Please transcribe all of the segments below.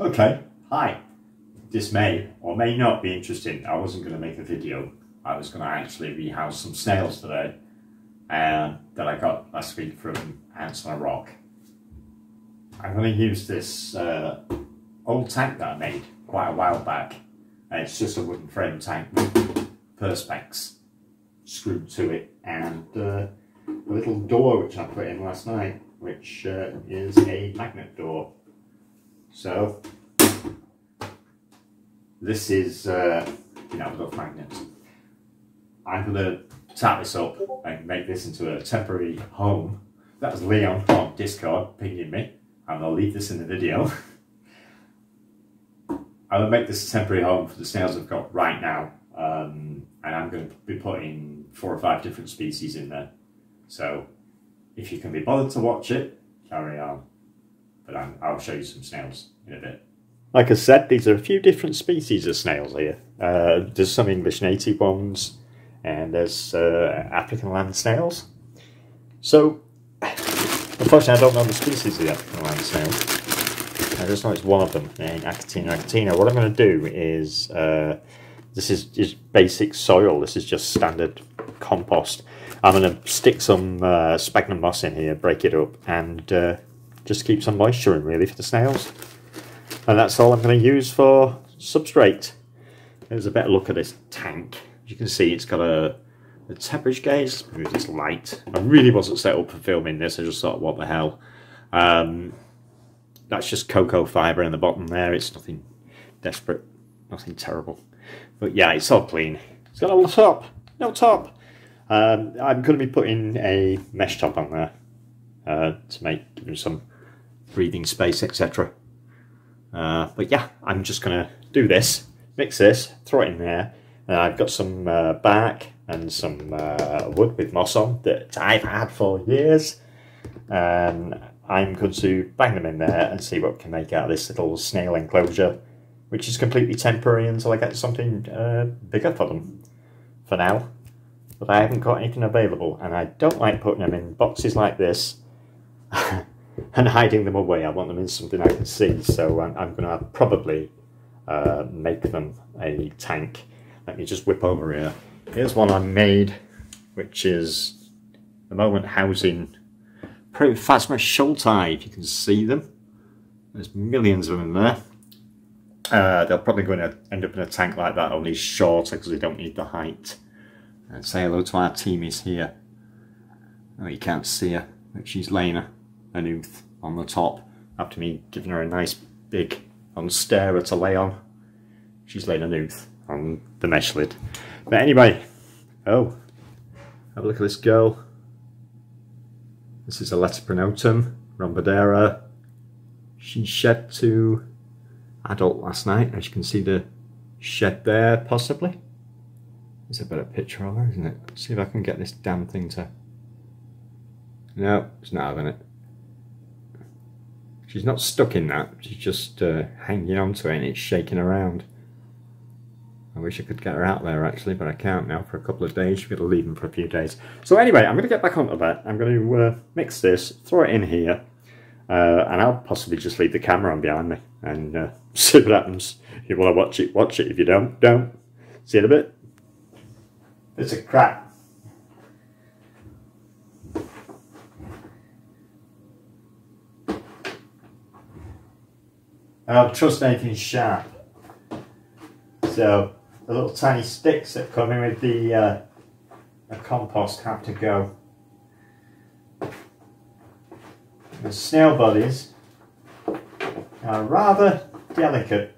Okay, hi. This may or may not be interesting. I wasn't going to make a video. I was going to actually rehouse some snails today uh, that I got last week from Ants on a Rock. I'm going to use this uh, old tank that I made quite a while back. Uh, it's just a wooden frame tank with perspex screwed to it and uh, a little door which I put in last night, which uh, is a magnet door. So this is, uh, you know, got magnets. I'm to tap this up and make this into a temporary home. That was Leon on Discord pinging me, and I'll leave this in the video. Going to make this a temporary home for the snails I've got right now, um, and I'm going to be putting four or five different species in there. So if you can be bothered to watch it, carry on but i will show you some snails in a bit. Like I said, these are a few different species of snails here. Uh, there's some English native ones, and there's uh, African land snails. So, unfortunately, I don't know the species of the African land snail. I just know it's one of them, named Achatina achatina. What I'm going to do is, uh, this is, is basic soil. This is just standard compost. I'm going to stick some uh, sphagnum moss in here, break it up, and uh, just keep some moisture in really for the snails. And that's all I'm going to use for substrate. There's a better look at this tank. As you can see, it's got a, a temperature gauge. move this light. I really wasn't set up for filming this. I just thought, what the hell. Um, that's just cocoa fibre in the bottom there. It's nothing desperate, nothing terrible. But yeah, it's all clean. It's got no top, no top. Um, I'm going to be putting a mesh top on there uh, to make some breathing space, etc. Uh, but yeah, I'm just going to do this, mix this, throw it in there. And I've got some uh, bark and some uh, wood with moss on that I've had for years. And I'm going to bang them in there and see what we can make out of this little snail enclosure, which is completely temporary until I get something uh, bigger for them for now. But I haven't got anything available, and I don't like putting them in boxes like this and hiding them away. I want them in something I can see. So I'm, I'm going to probably uh, make them a tank. Let me just whip over here. Here's one I made, which is the moment housing Peruphasma schultei, if you can see them. There's millions of them there. Uh, they're probably going to end up in a tank like that, only shorter because they don't need the height. And say hello to our team is here. Oh, you can't see her, but she's Lena an ooth on the top after me giving her a nice big um, unstarer to lay on. She's laying an ooth on the mesh lid. But anyway, oh, have a look at this girl. This is a Latipronotum rhombodera. She shed to adult last night. As you can see the shed there, possibly. There's a better picture of her, isn't it? Let's see if I can get this damn thing to... No, it's not having it. She's not stuck in that, she's just uh, hanging onto it and it's shaking around. I wish I could get her out there actually, but I can't now for a couple of days. To leave them for a few days. So anyway, I'm going to get back onto that. I'm going to uh, mix this, throw it in here, uh, and I'll possibly just leave the camera on behind me and uh, see what happens. If you want to watch it, watch it. If you don't, don't. See you in a bit. It's a crap. I don't trust anything sharp. So the little tiny sticks that come in with the uh, compost have to go. The snail bodies are rather delicate,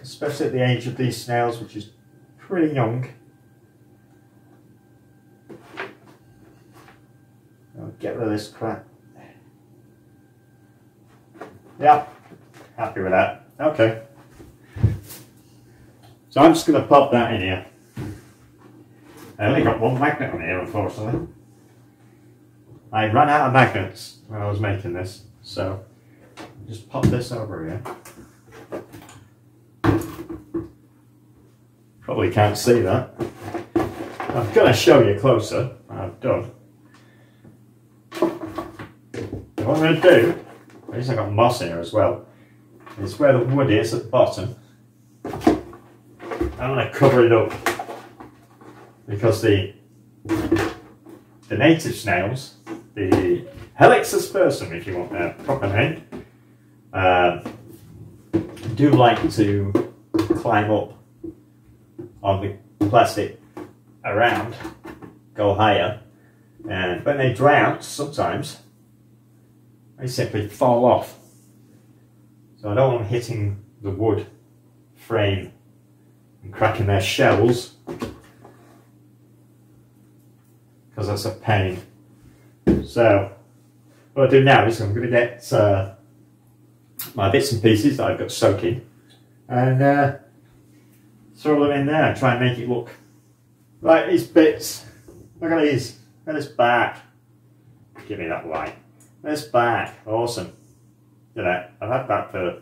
especially at the age of these snails, which is pretty young. I'll get rid of this crap. Yeah, happy with that. Okay. So I'm just going to pop that in here. I only got one magnet on here, unfortunately. I ran out of magnets when I was making this, so just pop this over here. Probably can't see that. I'm going to show you closer. I've done. What I'm going to do I got moss in here as well. It's where the wood is at the bottom. I'm going to cover it up because the the native snails, the Helix aspersum, if you want their proper name, uh, do like to climb up on the plastic around, go higher, and when they drown, sometimes they simply fall off. So I don't want them hitting the wood frame and cracking their shells because that's a pain. So what I do now is I'm going to get uh, my bits and pieces that I've got soaking and uh, throw them in there and try and make it look like these bits. Look at these. Look at this back. Give me that light. This back. Awesome. You know, I've had that for a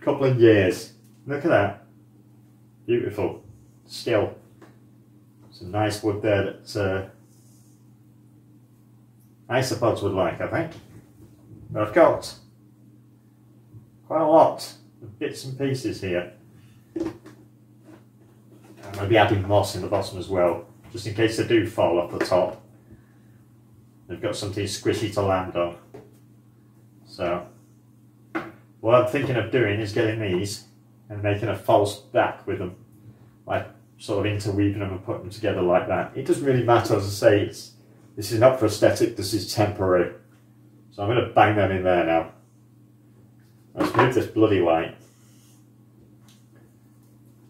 couple of years. Look at that. Beautiful. Still. Some nice wood there that uh, isopods would like, I think. But I've got quite a lot of bits and pieces here. I'm going to be adding moss in the bottom as well, just in case they do fall off the top. They've got something squishy to land on. So, what I'm thinking of doing is getting these and making a false back with them. Like, sort of interweaving them and putting them together like that. It doesn't really matter, as I say, it's, this is not for aesthetic, this is temporary. So I'm going to bang them in there now. Let's move this bloody light.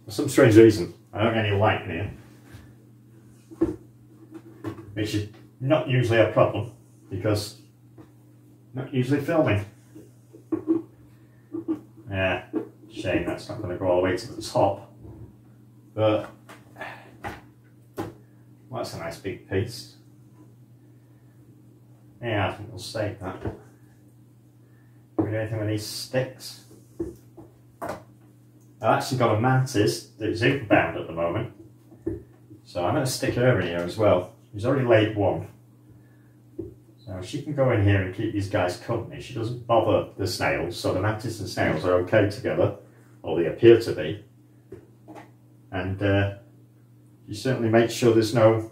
For some strange reason, I don't get any light in here. Which is not usually a problem, because not usually filming. Yeah, shame that's not going to go all the way to the top. But, well, that's a nice big piece. Yeah, I think we'll save that. We do anything with these sticks? I've actually got a mantis that's ink bound at the moment. So I'm going to stick her in here as well. She's already laid one. So she can go in here and keep these guys company. She doesn't bother the snails, so the mantis and snails are okay together, or they appear to be. And uh, you certainly make sure there's no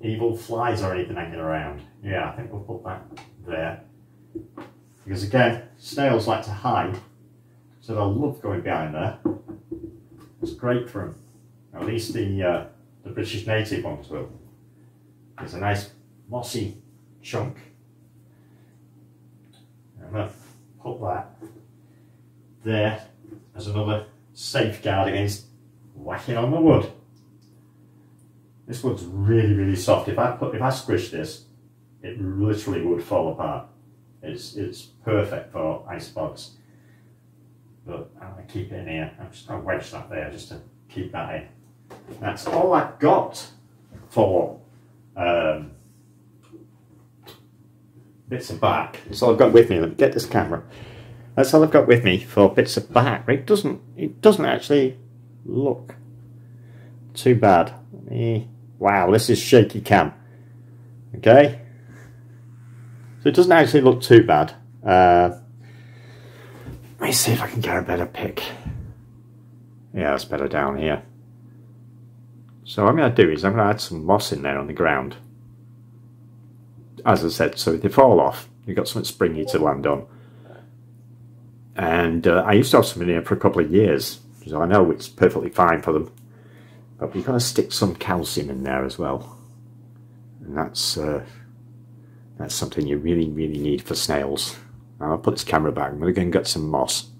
evil flies or anything hanging around. Yeah, I think we'll put that there. Because again, snails like to hide, so they'll love going behind there. It's great for them. At least the uh, the British native ones will. It's a nice mossy chunk. I'm going to put that there as another safeguard against whacking on the wood. This wood's really, really soft. If I put, if I squish this, it literally would fall apart. It's it's perfect for ice isopods. But I'm gonna keep it in here. I'm just gonna wedge that there just to keep that in. That's all I've got for um, bits of back. That's all I've got with me. Let me get this camera. That's all I've got with me for bits of back. It doesn't it doesn't actually look too bad. Me wow, this is shaky cam. Okay. So it doesn't actually look too bad. Uh, let me see if I can get a better pick. Yeah, it's better down here. So what I'm going to do is I'm going to add some moss in there on the ground. As I said, so if they fall off, you've got something springy to land on. And uh, I used to have some in here for a couple of years, so I know it's perfectly fine for them. But we've got to stick some calcium in there as well. And that's uh, that's something you really, really need for snails. I'll put this camera back. I'm going to go and get some moss.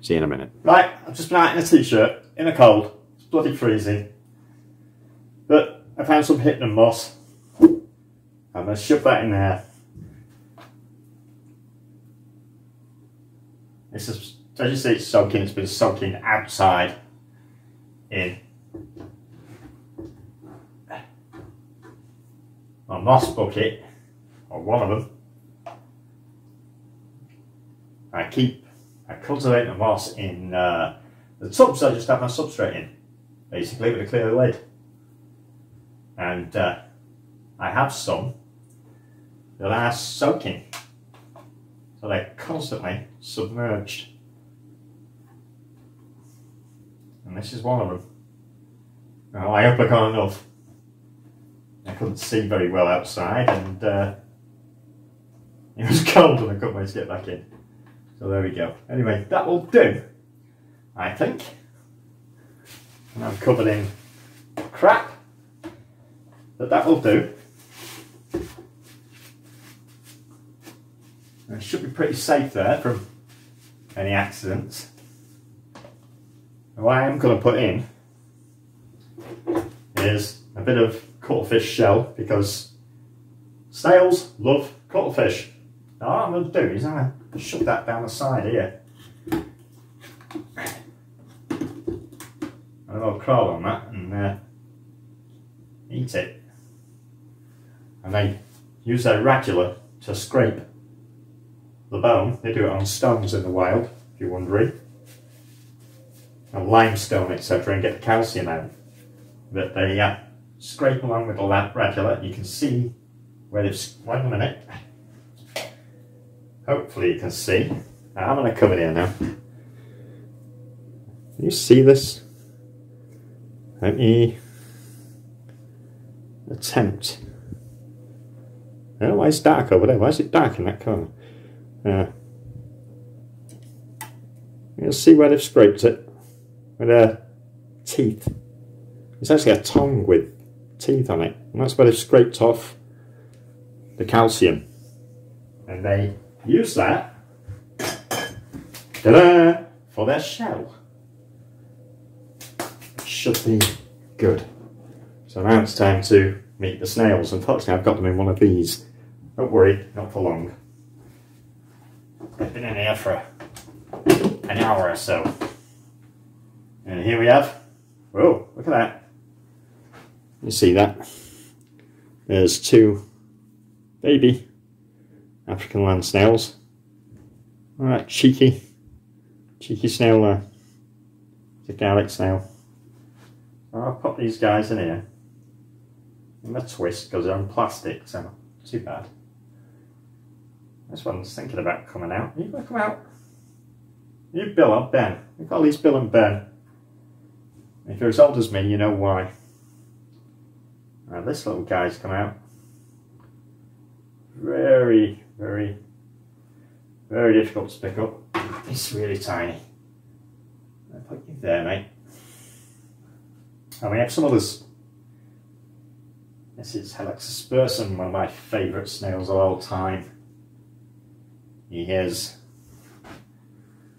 See you in a minute. Right, I've just been out in a t-shirt, in the cold. It's bloody freezing. I found some hypnum moss. I'm going to shove that in there. This is, as you see, it's soaking. It's been soaking outside in my moss bucket, or one of them. I keep, I cultivate the moss in uh, the tubs I just have my substrate in, basically with a clear lid. And uh, I have some that are soaking. So they're constantly submerged. And this is one of them. Now, I hope I got enough. I couldn't see very well outside and uh, it was cold and I couldn't wait to get back in. So there we go. Anyway, that will do, I think. And I'm covered in crap, but that will do. And it should be pretty safe there from any accidents. What I am going to put in is a bit of cuttlefish shell because snails love cuttlefish. Now what I'm going to do is I'm going to shove that down the side here. And I'll crawl on that and uh, eat it. And they use their radula to scrape the bone. They do it on stones in the wild, if you're wondering. And limestone, etc., and get the calcium out. But they uh, scrape along with the radula. You can see where they've... Wait a minute. Hopefully you can see. I'm going to come in here now. You see this? Let me attempt. Oh, why is dark over there? Why is it dark in that corner? Uh, you'll see where they've scraped it with their teeth. It's actually a tongue with teeth on it, and that's where they've scraped off the calcium. And they use that for their shell. Should be good. So now it's time to meet the snails. Unfortunately, I've got them in one of these. Don't worry, not for long. Been in here for an hour or so. And here we have, whoa, look at that. You see that? There's two baby African land snails. Alright, cheeky, cheeky snail there. It's a Gallic snail. I'll put these guys in here. In a twist because they're on plastic, so not too bad. This one's thinking about coming out. Are you going to come out? You Bill or Ben? We call these Bill and Ben. If you're as old as me, you know why. Now this little guy's come out. Very, very, very difficult to pick up. It's really tiny. I'll put you there, mate. And we have some others. This is Helix aspersum, one of my favourite snails of all time. He is.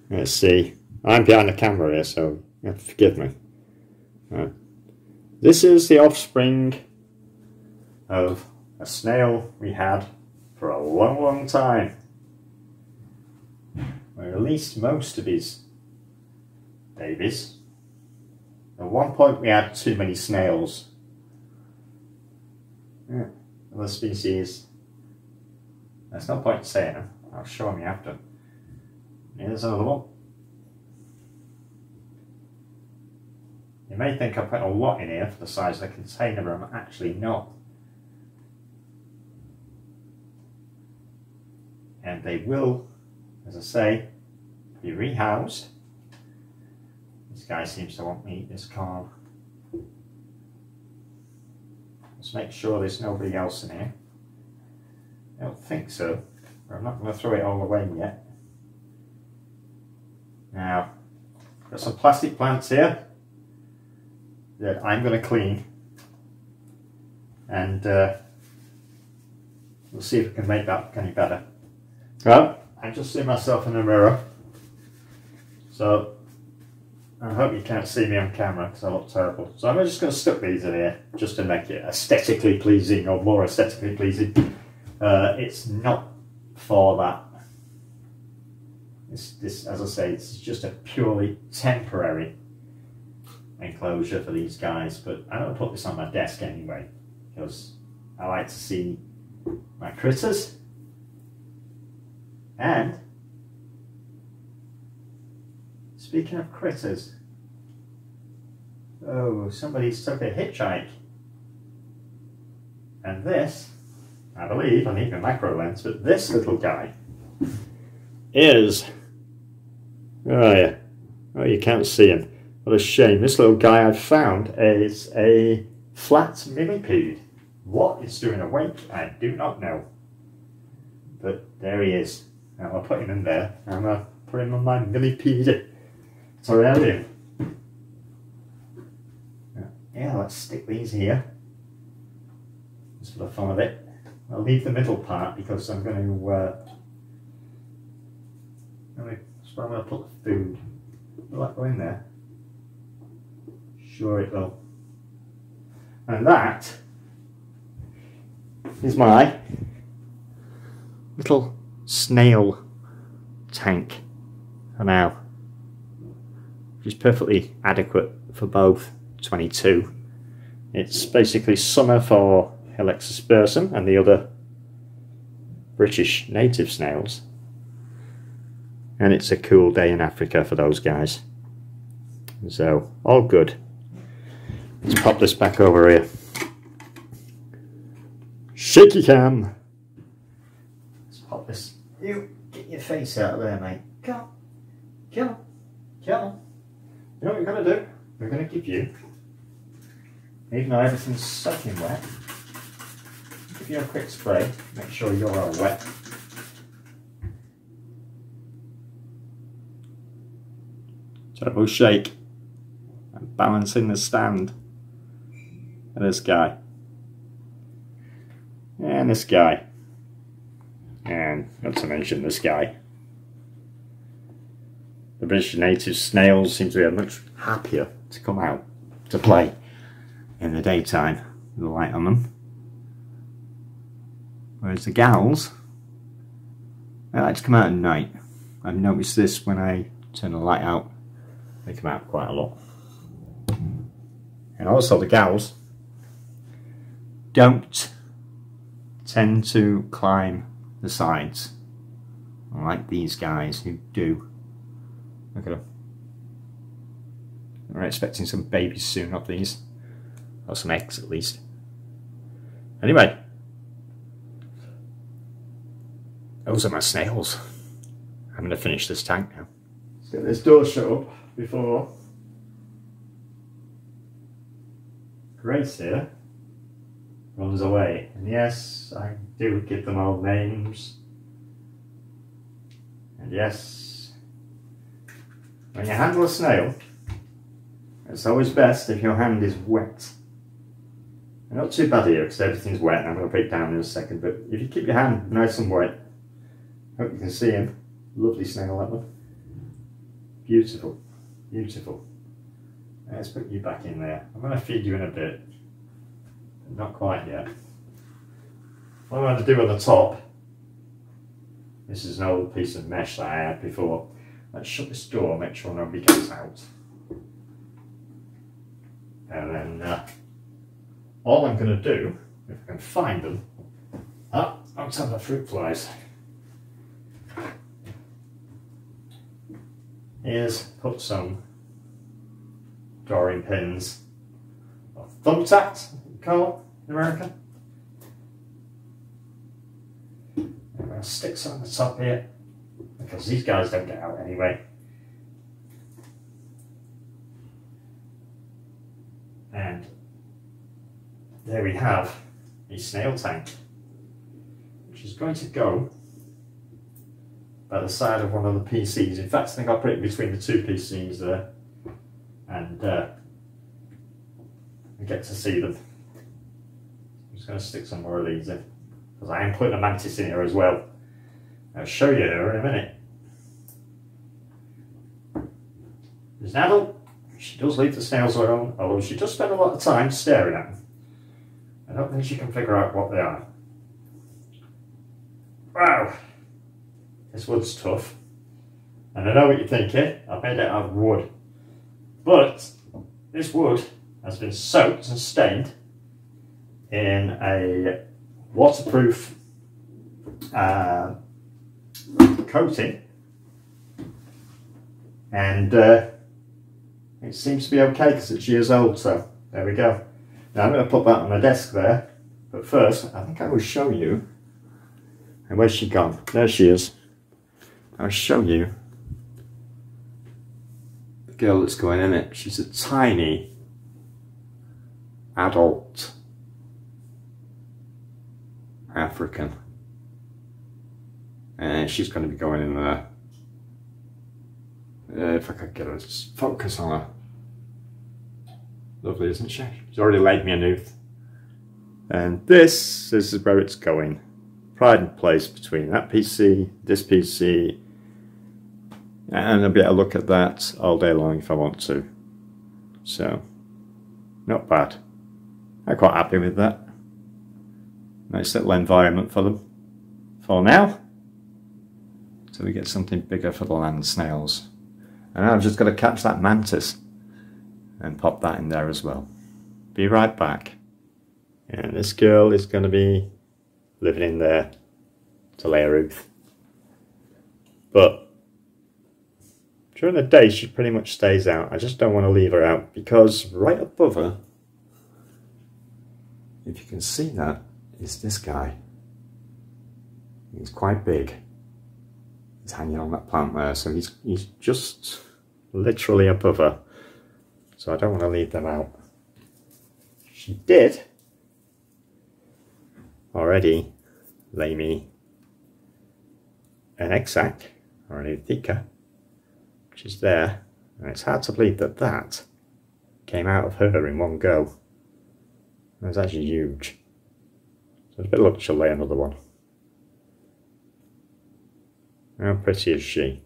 Let's see. I'm behind the camera here, so forgive me. Right. This is the offspring of a snail we had for a long, long time. We released most of his babies. At one point we had too many snails. Yeah, other species. There's no point saying. I'll show me after. Here's another one. You may think I put a lot in here for the size of the container, but I'm actually not. And they will, as I say, be rehoused. This guy seems to want me this carb. Let's make sure there's nobody else in here. I don't think so. I'm not going to throw it all away yet. Now, got some plastic plants here that I'm going to clean and uh, we'll see if we can make that any better. Well, I just see myself in the mirror so I hope you can't see me on camera because I look terrible. So I'm just going to stick these in here just to make it aesthetically pleasing or more aesthetically pleasing. Uh, it's not for that. This, this, as I say, it's just a purely temporary enclosure for these guys, but I'm going to put this on my desk anyway because I like to see my critters and speaking of critters, oh, somebody's took a hitchhike. And this I believe, I need a macro lens, but this little guy is. Oh yeah. Oh, you can't see him. What a shame. This little guy I've found is a flat millipede. What is doing awake, I do not know. But there he is. Now I'll put him in there. I'm going to put him on my millipede. Sorry, I do. Yeah, let's stick these here. Just for the fun of it. I'll leave the middle part because I'm going to. Uh, that's where I'm going to put the food. Will that go in there? Sure it will. And that is my little snail tank for now, which is perfectly adequate for both 22. It's basically summer for Helix aspersum and the other British native snails. And it's a cool day in Africa for those guys. So, all good. Let's pop this back over here. Shaky cam. Let's pop this. You get your face out of there, mate. Come on. Come on. Come on. You know what we're going to do? We're going to give you, even though everything's soaking wet, give you a quick spray. Make sure you're all wet. Turbo shake. And balancing the stand. And this guy. And this guy. And not to mention this guy. The British native snails seem to be much happier to come out to play in the daytime with the light on them. Whereas the GALs, they like to come out at night. I've noticed this when I turn the light out, they come out quite a lot. And also the GALs don't tend to climb the sides like these guys who do. Look at them. We're expecting some babies soon of these. Or some eggs at least. Anyway. Those are my snails. I'm going to finish this tank now. Let's get this door shut up before Grace here runs away. And yes, I do give them all names. And yes, when you handle a snail, it's always best if your hand is wet. Not too bad here because everything's wet and I'm going to put it down in a second, but if you keep your hand nice and wet, hope you can see him. Lovely snail that one. Beautiful, beautiful. Let's put you back in there. I'm going to feed you in a bit. Not quite yet. What I'm going to do on the top, this is an old piece of mesh that I had before. Let's shut this door, make sure nobody gets out. And then uh, all I'm going to do, if I can find them, ah, on top of the fruit flies, is put some drawing pins, or thumbtacks, call in America. I'm going to stick some on the top here because these guys don't get out anyway. And there we have a snail tank, which is going to go by the side of one of the PCs. In fact, I think I'll put it between the two PCs there and uh, get to see them. I'm just going to stick some more of these in because I am putting a mantis in here as well. I'll show you her in a minute. There's Nadal. She does leave the snails alone, although she does spend a lot of time staring at them. I don't think she can figure out what they are. Wow, this wood's tough. And I know what you're thinking, I've made it out of wood. But this wood has been soaked and stained in a waterproof uh, coating and uh, it seems to be okay because it's years old, so there we go. Now I'm going to put that on my desk there, but first I think I will show you. And where's she gone? There she is. I'll show you the girl that's going in it. She's a tiny adult African. And she's going to be going in there. Uh, if I could get her focus on her. Lovely, isn't she? She's already laid me a nooth. And this, this is where it's going. Pride and place between that PC, this PC, and I'll be able to look at that all day long if I want to. So, not bad. I'm quite happy with that. Nice little environment for them. For now. So we get something bigger for the land snails. And I've just got to catch that mantis and pop that in there as well. Be right back. And this girl is going to be living in there to lay a roof. But during the day she pretty much stays out. I just don't want to leave her out because right above her, if you can see that, is this guy. He's quite big. He's hanging on that plant there, so he's, he's just literally above her. So I don't want to leave them out. She did already lay me an egg sac or an ootheca, which is there. And it's hard to believe that that came out of her in one go. It was actually huge. So it's a bit luck she'll lay another one. How pretty is she?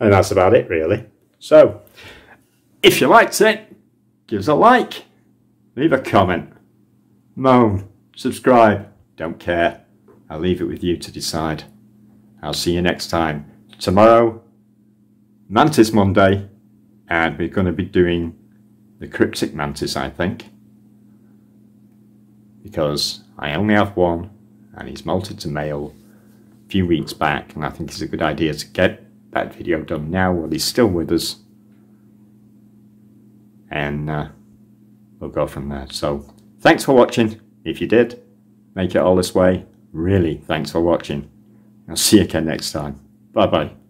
And that's about it really. So, if you liked it, give us a like, leave a comment, moan, subscribe, don't care. I'll leave it with you to decide. I'll see you next time. Tomorrow, Mantis Monday, and we're going to be doing the cryptic mantis, I think. Because I only have one, and he's molted to male a few weeks back, and I think it's a good idea to get that video done now while he's still with us. And uh, we'll go from there. So, thanks for watching. If you did, make it all this way. Really, thanks for watching. I'll see you again next time. Bye bye.